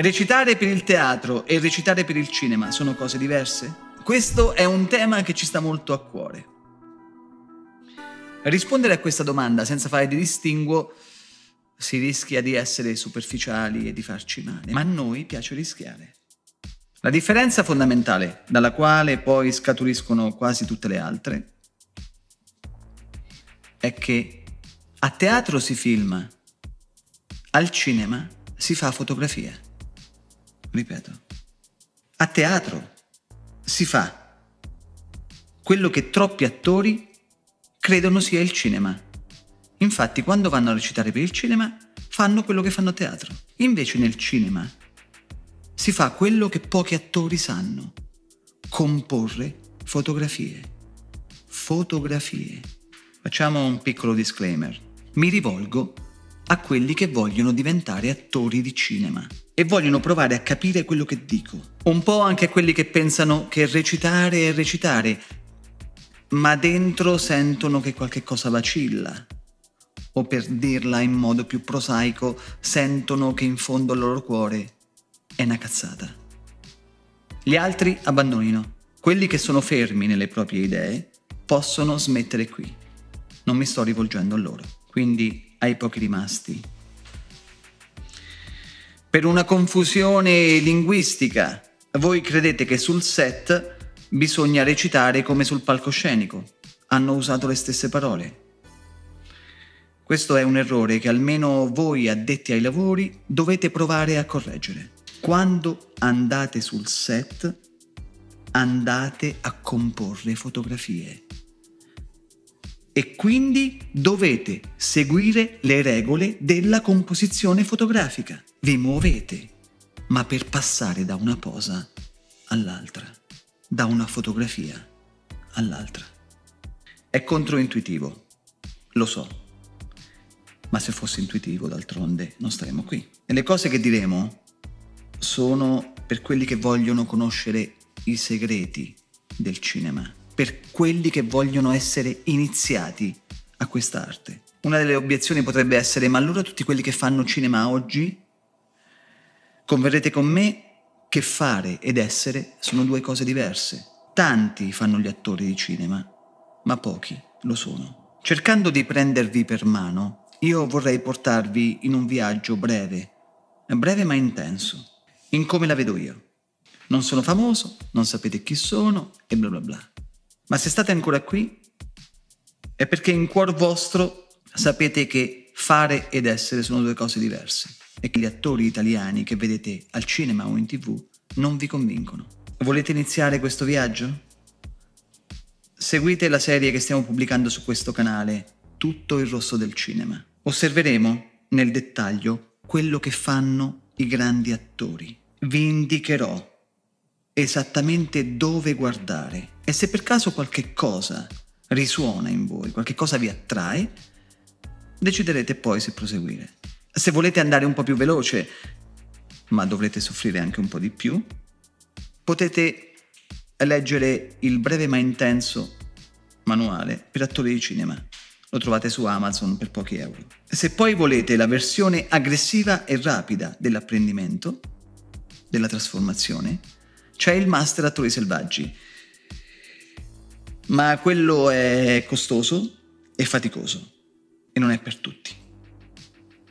Recitare per il teatro e recitare per il cinema sono cose diverse? Questo è un tema che ci sta molto a cuore. Rispondere a questa domanda senza fare di distinguo si rischia di essere superficiali e di farci male, ma a noi piace rischiare. La differenza fondamentale, dalla quale poi scaturiscono quasi tutte le altre, è che a teatro si filma, al cinema si fa fotografia. Ripeto, a teatro si fa quello che troppi attori credono sia il cinema. Infatti, quando vanno a recitare per il cinema, fanno quello che fanno a teatro. Invece nel cinema si fa quello che pochi attori sanno, comporre fotografie. Fotografie. Facciamo un piccolo disclaimer. Mi rivolgo a quelli che vogliono diventare attori di cinema e vogliono provare a capire quello che dico. Un po' anche quelli che pensano che recitare è recitare, ma dentro sentono che qualche cosa vacilla. O per dirla in modo più prosaico, sentono che in fondo al loro cuore è una cazzata. Gli altri abbandonino. Quelli che sono fermi nelle proprie idee possono smettere qui. Non mi sto rivolgendo a loro. Quindi ai pochi rimasti per una confusione linguistica. Voi credete che sul set bisogna recitare come sul palcoscenico. Hanno usato le stesse parole. Questo è un errore che almeno voi addetti ai lavori dovete provare a correggere. Quando andate sul set, andate a comporre fotografie. E quindi dovete seguire le regole della composizione fotografica vi muovete, ma per passare da una posa all'altra, da una fotografia all'altra. È controintuitivo, lo so, ma se fosse intuitivo d'altronde non staremmo qui. E le cose che diremo sono per quelli che vogliono conoscere i segreti del cinema, per quelli che vogliono essere iniziati a quest'arte. Una delle obiezioni potrebbe essere, ma allora tutti quelli che fanno cinema oggi Converrete con me che fare ed essere sono due cose diverse. Tanti fanno gli attori di cinema, ma pochi lo sono. Cercando di prendervi per mano, io vorrei portarvi in un viaggio breve, breve ma intenso, in come la vedo io. Non sono famoso, non sapete chi sono e bla bla bla. Ma se state ancora qui è perché in cuor vostro sapete che fare ed essere sono due cose diverse e che gli attori italiani che vedete al cinema o in tv non vi convincono. Volete iniziare questo viaggio? Seguite la serie che stiamo pubblicando su questo canale, Tutto il rosso del cinema. Osserveremo nel dettaglio quello che fanno i grandi attori. Vi indicherò esattamente dove guardare e se per caso qualche cosa risuona in voi, qualche cosa vi attrae, deciderete poi se proseguire. Se volete andare un po' più veloce, ma dovrete soffrire anche un po' di più, potete leggere il breve ma intenso manuale per attori di cinema. Lo trovate su Amazon per pochi euro. Se poi volete la versione aggressiva e rapida dell'apprendimento, della trasformazione, c'è il Master Attori Selvaggi. Ma quello è costoso e faticoso e non è per tutti.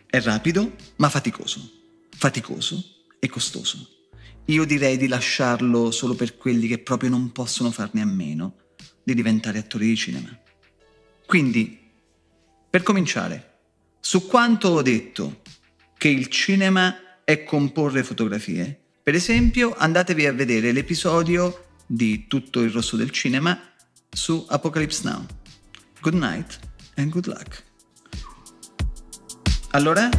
È rapido, ma faticoso. Faticoso e costoso. Io direi di lasciarlo solo per quelli che proprio non possono farne a meno di diventare attori di cinema. Quindi, per cominciare, su quanto ho detto che il cinema è comporre fotografie, per esempio andatevi a vedere l'episodio di Tutto il rosso del cinema su Apocalypse Now. Good night and good luck. Allora